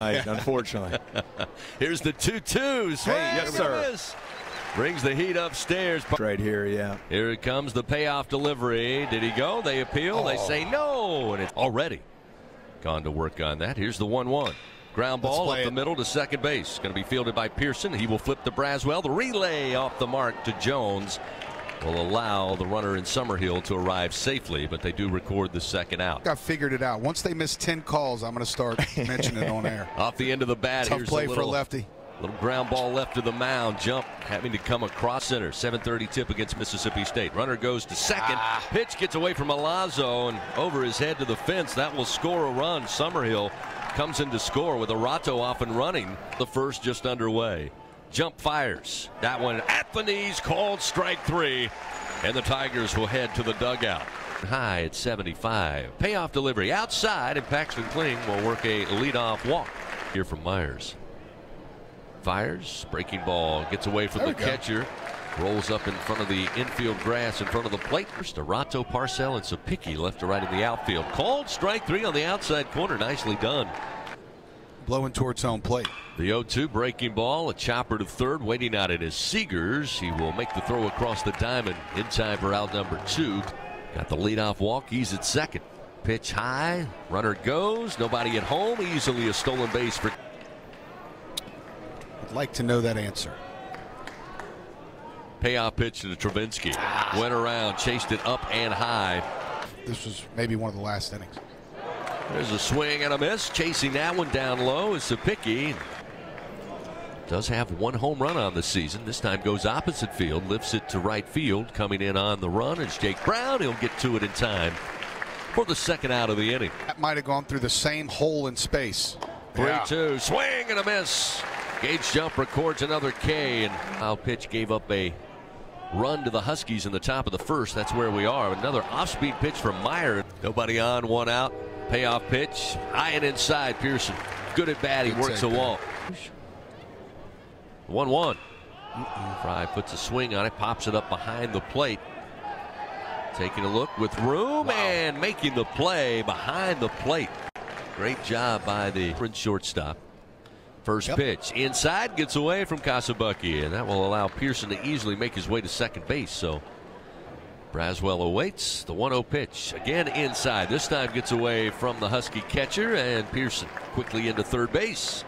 unfortunately. Here's the 2 2. Swing Hey, yes, sir. Brings the heat upstairs. right here, yeah. Here it comes the payoff delivery. Did he go? They appeal. They oh. say no. And it's already gone to work on that. Here's the 1 1. Ground ball up the middle to second base. Going to be fielded by Pearson. He will flip to Braswell. The relay off the mark to Jones will allow the runner in Summerhill to arrive safely, but they do record the second out. I figured it out. Once they miss 10 calls, I'm going to start mentioning it on air. Off the end of the bat, Tough here's play a for a lefty. little ground ball left to the mound. Jump having to come across center. 7:30 tip against Mississippi State. Runner goes to second. Ah. Pitch gets away from Milazzo and over his head to the fence. That will score a run. Summerhill comes in to score with Arato off and running. The first just underway. Jump fires. That one at the knees. Called strike three. And the Tigers will head to the dugout. High at 75. Payoff delivery outside, and Paxton Kling will work a leadoff walk. Here from Myers. Fires, breaking ball gets away from There the go. catcher. Rolls up in front of the infield grass in front of the plate. First, Arato, Parcell, and Sapicki left to right in the outfield. Called strike three on the outside corner. Nicely done. Blowing towards home plate. The 0 2 breaking ball, a chopper to third, waiting out it is Seegers. He will make the throw across the diamond in time for out number two. Got the leadoff walk, he's at second. Pitch high, runner goes, nobody at home, easily a stolen base for. I'd like to know that answer. Payoff pitch to Travinsky. Went around, chased it up and high. This was maybe one of the last innings. There's a swing and a miss. Chasing that one down low is Sapicki. Does have one home run on the season. This time goes opposite field, lifts it to right field. Coming in on the run is Jake Brown. He'll get to it in time for the second out of the inning. That might have gone through the same hole in space. 3 Yeah. 2. Swing and a miss. Gage Jump records another K. And foul pitch gave up a run to the Huskies in the top of the first. That's where we are. Another off speed pitch from Meyer. Nobody on, one out. Payoff pitch. High and inside. Pearson. Good at bat. He Good works a wall. 1 1. Frey puts a swing on it, pops it up behind the plate. Taking a look with room and making the play behind the plate. Great job by the Prince shortstop. First Yep. pitch inside gets away from Kasabucky, and that will allow Pearson to easily make his way to second base. So Braswell awaits the 1 0 pitch. Again inside. This time gets away from the Husky catcher, and Pearson quickly into third base.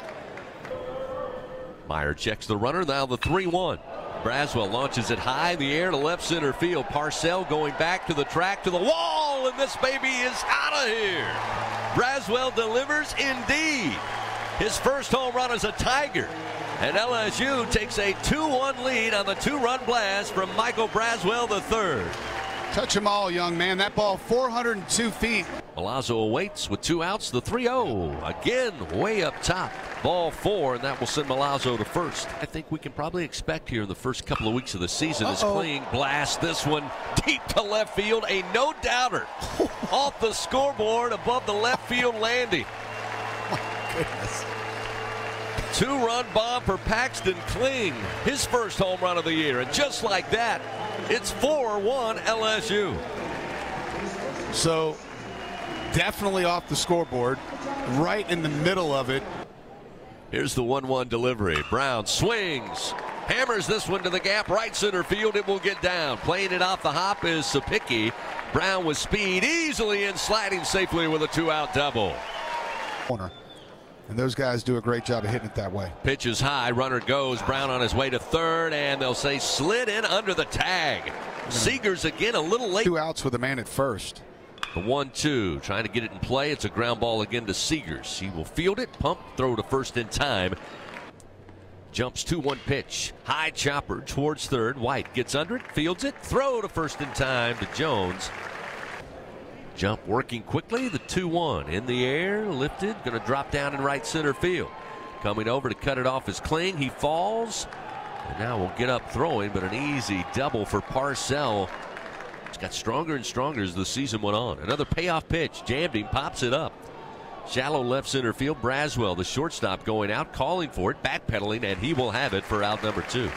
Meyer checks the runner. Now the 3 1. Braswell launches it high in the air to left center field. Parcell going back to the track to the wall, and this baby is out of here. Braswell delivers indeed. His first home run as a Tiger. And LSU takes a 2 1 lead on the two run blast from Michael Braswell III. Touch them all, young man. That ball 402 feet. Milazzo awaits with two outs. The 3 0. Again, way up top. Ball four, and that will send Milazzo to first. I think we can probably expect here in the first couple of weeks of the season is Uh-oh. Kling blast this one deep to left field. A no doubter off the scoreboard above the left field landing. My goodness. Two run bomb for Paxton Kling, his first home run of the year. And just like that, it's 4 1 LSU. So definitely off the scoreboard, right in the middle of it. Here's the 1 1 delivery. Brown swings, hammers this one to the gap, right center field. It will get down. Playing it off the hop is Sapicki. Brown with speed, easily in, sliding safely with a two out double. Corner. And those guys do a great job of hitting it that way. Pitch is high, runner goes. Brown on his way to third, and they'll say slid in under the tag. Seegers again a little late. Two outs with a man at first. The one two, trying to get it in play. It's a ground ball again to Seegers. He will field it, pump, throw to first in time. Jumps 2 1 pitch. High chopper towards third. White gets under it, fields it, throw to first in time to Jones. Jump working quickly. The 2 1 in the air, lifted, going to drop down in right center field. Coming over to cut it off is Kling. He falls. And now we'll get up throwing, but an easy double for Parcell. It's got stronger and stronger as the season went on. Another payoff pitch. Jammed him, pops it up. Shallow left center field. Braswell, the shortstop, going out, calling for it, backpedaling, and he will have it for out number two.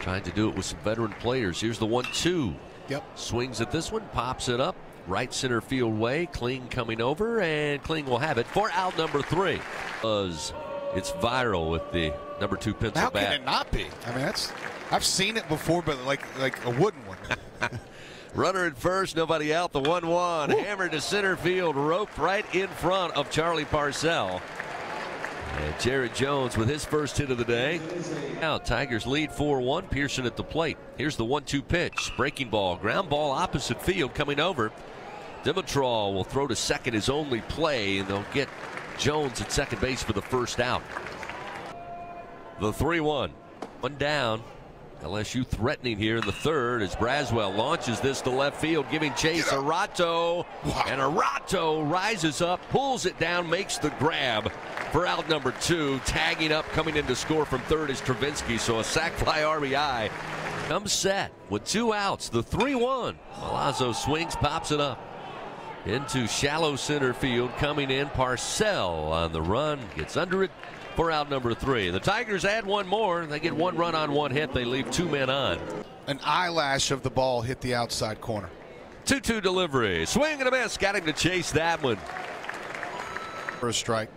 Trying to do it with some veteran players. Here's the one two. Yep. Swings at this one, pops it up. right center field way. Kling coming over, and Kling will have it for out number three. Buzz, it's viral with the number two pencil How bat. can it not be? I mean, that's I've seen it before, but like like a wooden one. Runner at first, nobody out. The 1 1. Hammered to center field, roped right in front of Charlie Parcell. And Jared Jones with his first hit of the day. Now, Tigers lead 4 1. Pearson at the plate. Here's the 1 2 pitch. Breaking ball, ground ball opposite field coming over. Dimitrov will throw to second his only play, and they'll get Jones at second base for the first out. The 3 1. One down. LSU threatening here in the third as Braswell launches this to left field, giving chase. Arato. And Arato rises up, pulls it down, makes the grab for out number two. Tagging up, coming in to score from third is Travinsky. So a sac fly RBI comes set with two outs. The 3 1. Milazzo swings, pops it up into shallow center field. Coming in, Parcell on the run, gets under it for out number three. The Tigers add one more. They get one run on one hit. They leave two men on. An eyelash of the ball hit the outside corner. 2 2 delivery. Swing and a miss. Got him to chase that one. A strike.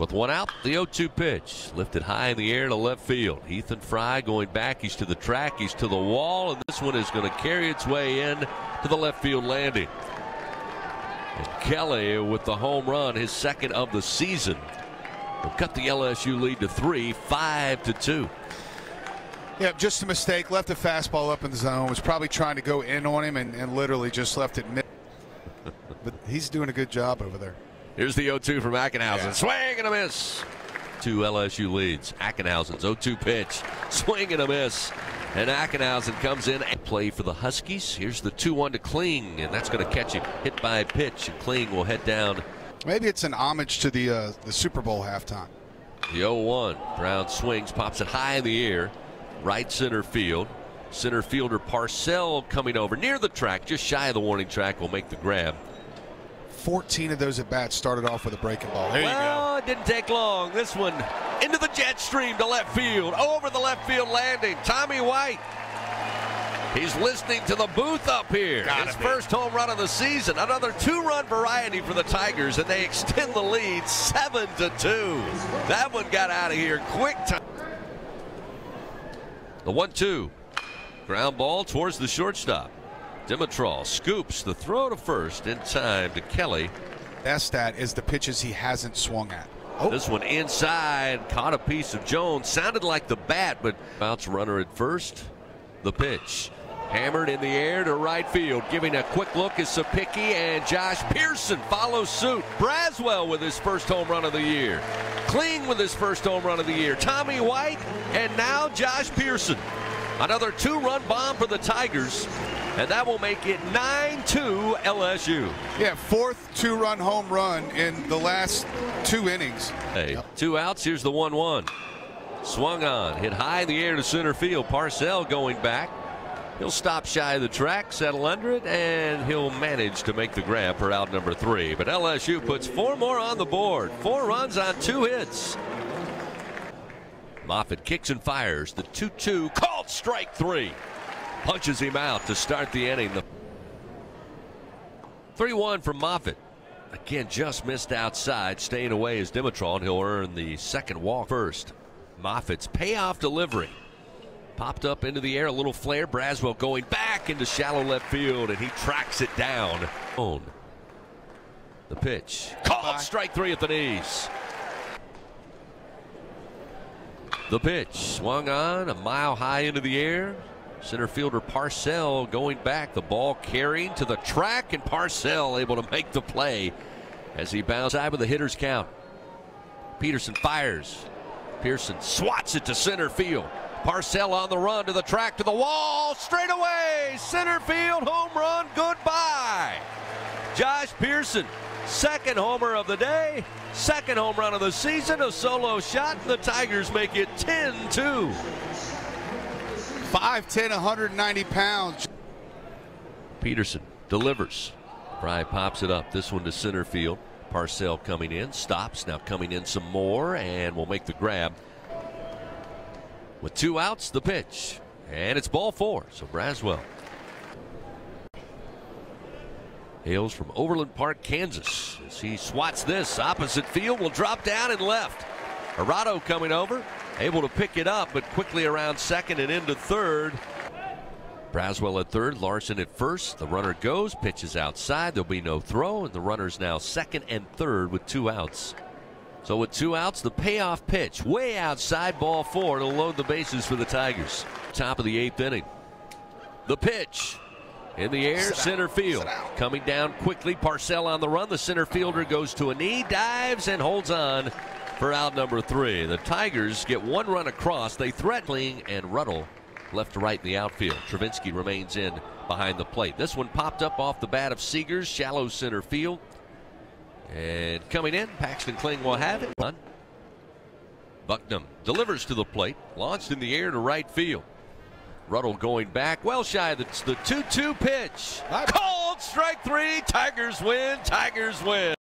With one out, the 0 2 pitch. Lifted high in the air to left field. Ethan Frey going back. He's to the track. He's to the wall. And this one is going to carry its way in to the left field landing. And Kelly with the home run, his second of the season. Will cut the LSU lead to three, five to two. Yeah, just a mistake. Left a fastball up in the zone. Was probably trying to go in on him and, and literally just left it mid. but he's doing a good job over there. Here's the 0-2 from Ackenhausen. Yeah. Swing and a miss. Two LSU leads. Ackenhausen's 0-2 pitch. Swing and a miss. And Ackenhausen comes in and play for the Huskies. Here's the 2-1 to Kling, and that's going to catch him. Hit by a pitch, and Kling will head down Maybe it's an homage to the uh, the Super Bowl halftime. the 0-1. Brown swings, pops it high in the air. Right center field. Center fielder Parcell coming over near the track, just shy of the warning track, will make the grab. 14 of those at bats started off with a breaking ball. There well, it didn't take long. This one into the jet stream to left field, over the left field landing. Tommy White. He's listening to the booth up here. Gotta His be. first home run of the season. Another two-run variety for the Tigers, and they extend the lead seven to two. That one got out of here quick time. The one-two. Ground ball towards the shortstop. Dimitrov scoops the throw to first in time to Kelly. Best stat is the pitches he hasn't swung at. Oh, This one inside, caught a piece of Jones. Sounded like the bat, but bounce runner at first. The pitch. Hammered in the air to right field. Giving a quick look is Sapicki and Josh Pearson follow suit. Braswell with his first home run of the year. Kling with his first home run of the year. Tommy White and now Josh Pearson. Another two-run bomb for the Tigers. And that will make it 9-2 LSU. yeah, fourth two-run home run in the last two innings. Hey, Yep. two outs. Here's the 1 1. Swung on, hit high in the air to center field. Parcell going back. He'll stop shy of the track, settle under it, and he'll manage to make the grab for out number three. But LSU puts four more on the board. Four runs on two hits. Moffitt kicks and fires. The 2 2 called strike three. Punches him out to start the inning. The 3 1 from Moffitt. Again, just missed outside. Staying away is Dimitrov. and He'll earn the second walk first. Moffitt's payoff delivery. Popped up into the air, a little flare. Braswell going back into shallow left field, and he tracks it down. On. The pitch. Called strike three at the knees. The pitch swung on a mile high into the air. Center fielder Parcell going back. The ball carrying to the track, and Parcell able to make the play as he bounds out with the hitter's count. Peterson fires. Pearson swats it to center field. Parcell on the run to the track to the wall. Straight away. Center field home run. Goodbye. Josh Pearson, second homer of the day, second home run of the season, a solo shot, and the Tigers make it 10 2. 5'10", 190 pounds. Peterson delivers. Frey pops it up. This one to center field. Parcell coming in, stops, now coming in some more, and will make the grab. With two outs, the pitch. And it's ball four. So Braswell Hails from Overland Park, Kansas. As he swats this opposite field, will drop down and left. Arado coming over, able to pick it up, but quickly around second and into third. Braswell at third, Larson at first. The runner goes, pitches outside. There'll be no throw, and the runner's now second and third with two outs. So with two outs, the payoff pitch way outside ball four to load the bases for the Tigers. Top of the eighth inning. The pitch in the air, center field. Coming down quickly, Parcell on the run. The center fielder goes to a knee, dives, and holds on for out number three. The Tigers get one run across. They threatening and Ruddle left to right in the outfield. Travinsky remains in behind the plate. This one popped up off the bat of Seegers, shallow center field. And coming in, Paxton Kling will have it. Bucknam delivers to the plate, launched in the air to right field. Ruddle going back, well shy. That's the 2 2 pitch. Called strike three. Tigers win. Tigers win.